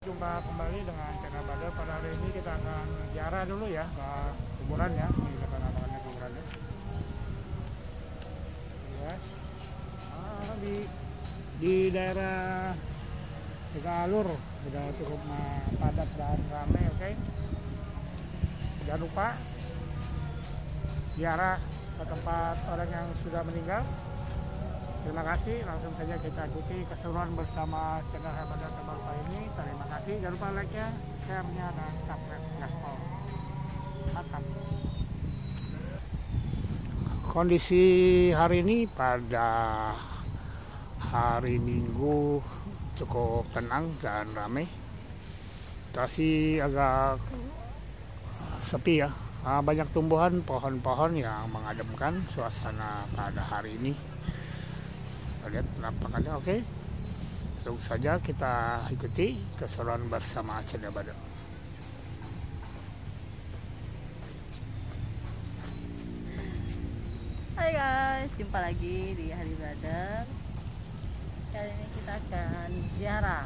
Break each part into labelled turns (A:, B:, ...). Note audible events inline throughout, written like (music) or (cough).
A: Jumpa kembali dengan channel Badar. Pada hari ini kita akan ziarah dulu ya ke kuburan ya. Ini depan-depannya kuburannya. Ya. Ah, di di daerah Tiga Alur sudah cukup padat dan ramai, oke. Jangan lupa ziarah ke tempat orang yang sudah meninggal. Terima kasih, langsung saja kita ikuti keseruan bersama channel Hebat dan Terbaruka ini. Terima kasih, jangan lupa like-nya, share-nya, dan subscribe gaspol. Mantap. Kondisi hari ini pada hari Minggu cukup tenang dan ramai. Masih agak sepi ya. Ah, Banyak tumbuhan pohon-pohon yang mengademkan suasana pada hari ini lihat penampakannya oke langsung saja kita ikuti keseruan bersama channel Badar
B: Hai guys, jumpa lagi di Hari Brother. Kali ini kita akan ziarah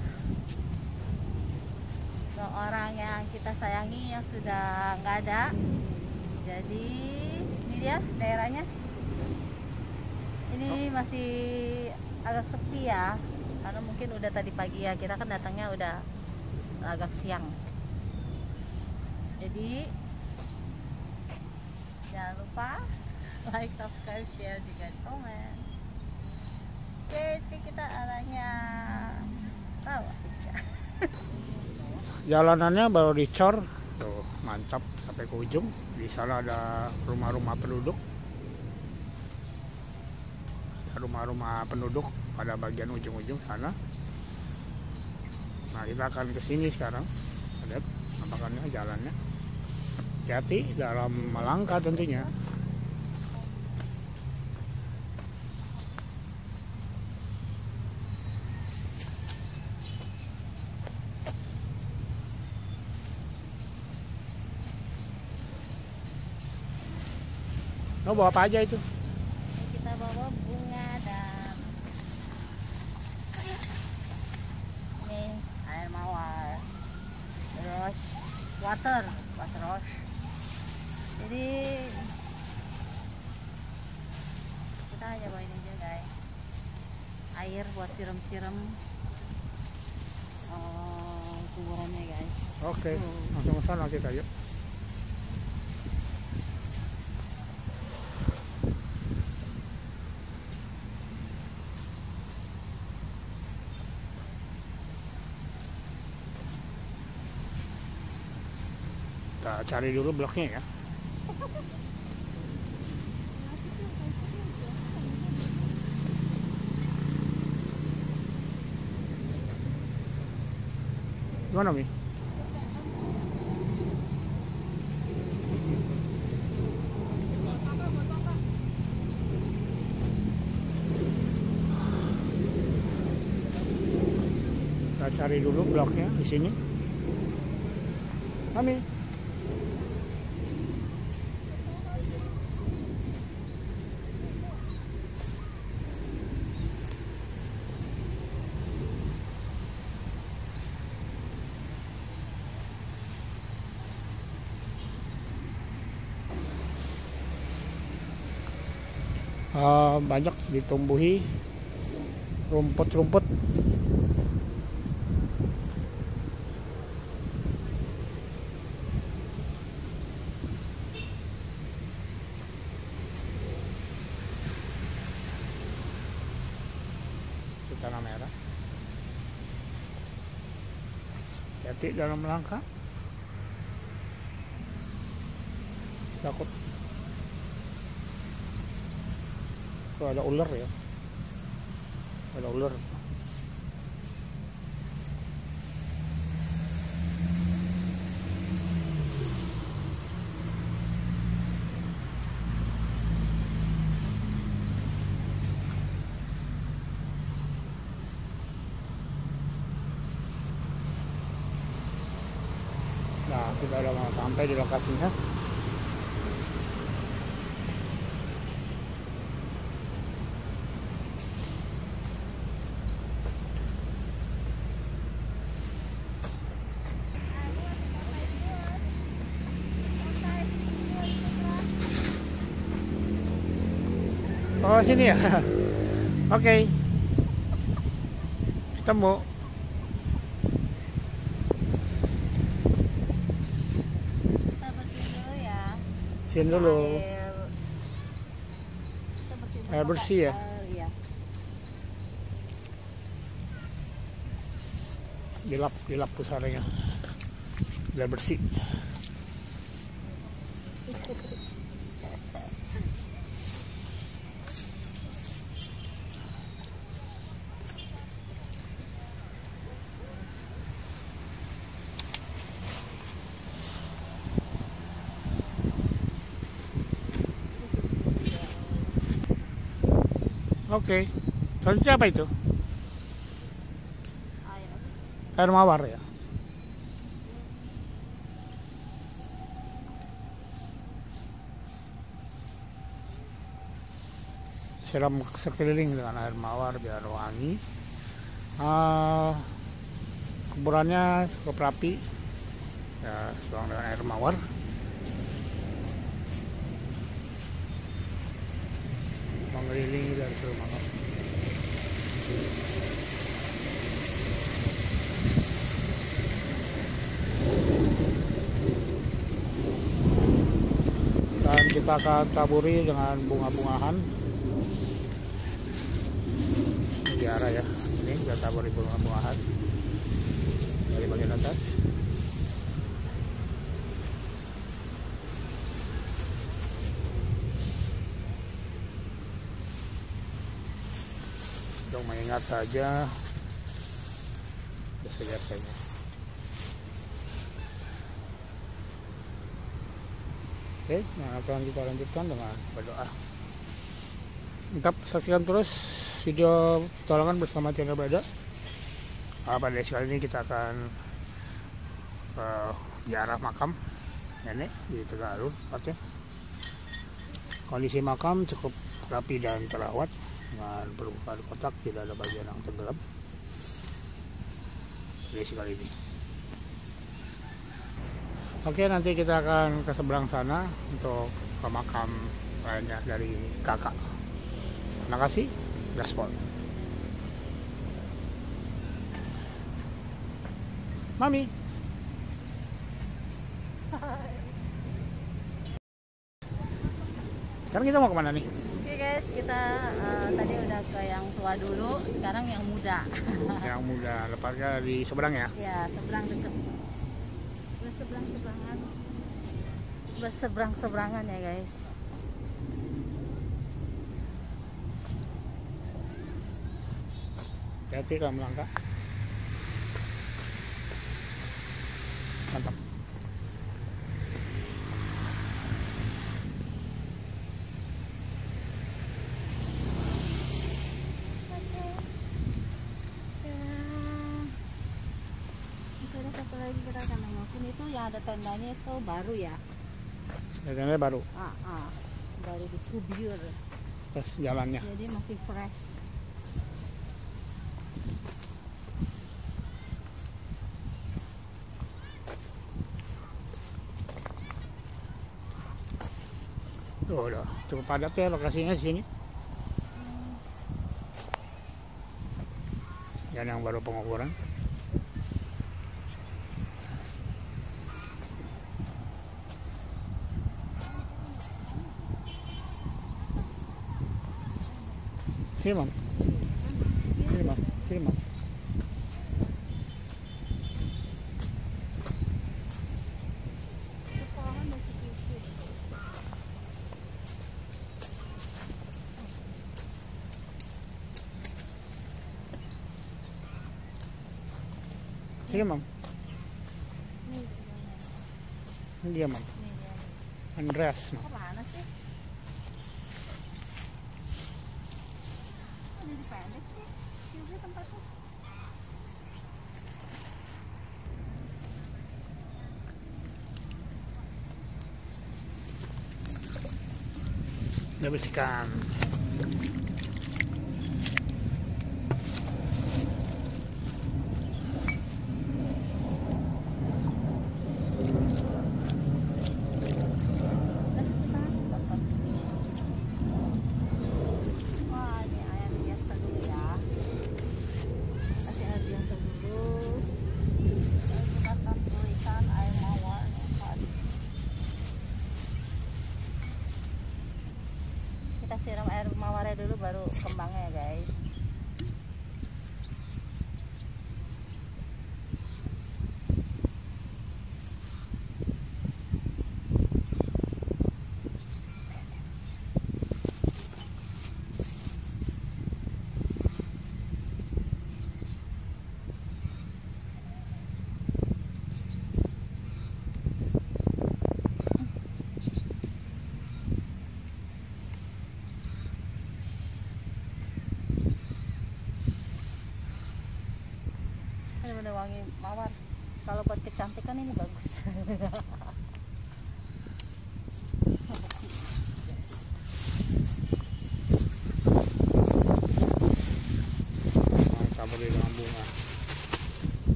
B: ke orang yang kita sayangi yang sudah nggak ada. Jadi ini dia daerahnya. Ini masih agak sepi ya, karena mungkin udah tadi pagi ya. Kita kan datangnya udah agak siang. Jadi jangan lupa (laughs) like, subscribe, share, juga komen. Oke, ini kita arahnya tahu. (laughs)
A: jalanannya baru dicor tuh mantap sampai ke ujung di sana ada rumah-rumah penduduk rumah-rumah penduduk pada bagian ujung-ujung sana. Nah kita akan ke sini sekarang. Lihat nampakannya jalannya? Hati dalam melangkah tentunya. Lo bawa apa aja itu?
B: Ini kita bawa bunga dan ini air mawar, terus water, water rose. Jadi kita hanya bawa ini aja guys, air buat siram-siram oh, kuburannya guys.
A: Oke, langsung ke sana kita yuk. Kita cari dulu bloknya ya. Gimana Mi? Kita cari dulu bloknya di sini. Kami. Eh, banyak ditumbuhi rumput-rumput. Tanah merah. Hati dalam langkah takut Tuh ada ular ya ada ular Nah, kita udah mau sampai di lokasinya. Oh sini ya. Oke. Ketemu.
B: Kita bersihin dulu ya.
A: Sini dulu.
B: Air, bersihin
A: Air
B: dulu
A: bersih ya?
B: eh, iya.
A: Dilap dilap pusaranya. Biar bersih. (laughs) Oke. Selanjutnya apa itu?
B: Air.
A: Mawar ya. Siram sekeliling dengan air mawar biar wangi. Ah, kuburannya cukup rapi. Ya, siram dengan air mawar. Makam. dan kita akan taburi dengan bunga-bungahan? Biara ya ini kita taburi bunga-bungahan. Dari bagian atas untuk mengingat saja jasa-jasanya Oke, nah akan kita lanjutkan dengan berdoa. Tetap saksikan terus video pertolongan bersama channel Beda. Ah, pada kali ini kita akan ke ziarah makam nenek di Tegal Alur tepatnya. Kondisi makam cukup rapi dan terawat dengan permukaan kotak tidak ada bagian yang tenggelam. Jadi kali ini. Oke nanti kita akan ke seberang sana untuk ke makam lainnya dari kakak. Terima kasih, gaspol. Mami. Sekarang kita mau ke mana
B: nih? Guys, kita eh, tadi udah ke yang tua dulu, sekarang yang muda. (laughs)
A: Yang muda, lepasnya di seberang ya.
B: ya, seberang deket. Berseberang seberangan. Berseberang seberangan ya guys.
A: Hati-hati kalau melangkah. Mantap.
B: Ya. Itu ada satu lagi kita akan nengokin itu yang ada tendanya itu baru ya.
A: Jalannya baru,
B: Ah, ah. baru dikubur.
A: pas jalannya.
B: Jadi masih fresh.
A: Oh, udah cukup padat ya lokasinya di sini. Dan yang baru pengukuran. Sini, Mam. Sini, Mam. Sini, Mam. Sini, Mam. Ini dia, Mam.
B: Nih, dia.
A: Andreas,
B: jadi pendek sih? Juga tempatnya.
A: Udah bersihkan.
B: Baru kembangnya guys ini bener wangi mawar kalau buat kecantikan ini bagus
A: Campur dengan bunga.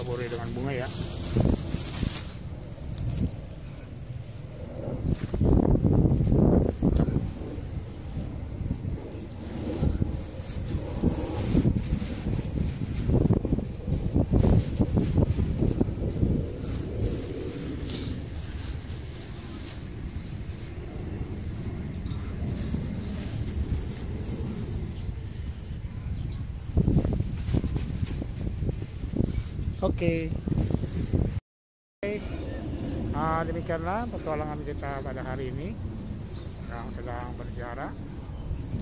A: Taburi dengan bunga ya. Oke. Oke. Ah, demikianlah petualangan kita pada hari ini yang sedang berziarah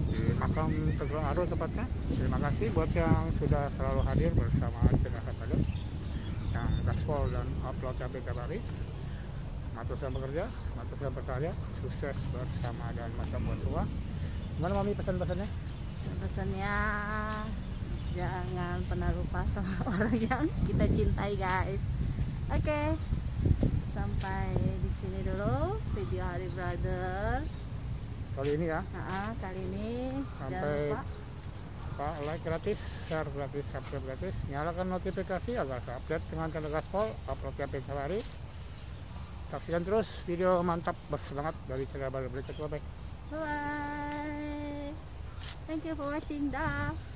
A: di makam Teguh Aru tepatnya. Terima kasih buat yang sudah selalu hadir bersama Cina Katalo yang gaspol dan upload sampai tiap hari. Matur saya bekerja, matur saya berkarya, sukses bersama dan macam buat semua. Gimana mami pesan-pesannya?
B: pesannya jangan pernah lupa sama (laughs) orang yang kita cintai guys oke sampai di sini dulu. Video hari brother.
A: Kali ini ya,
B: nah, kali ini.
A: Sampai- Pak, like gratis, share gratis, subscribe gratis, nyalakan notifikasi agar saya update dengan channel Gaspol, upload tiap hari. Saksikan terus video mantap bersemangat dari channel baru berikut. Bye bye.
B: bye bye thank you for watching. Dah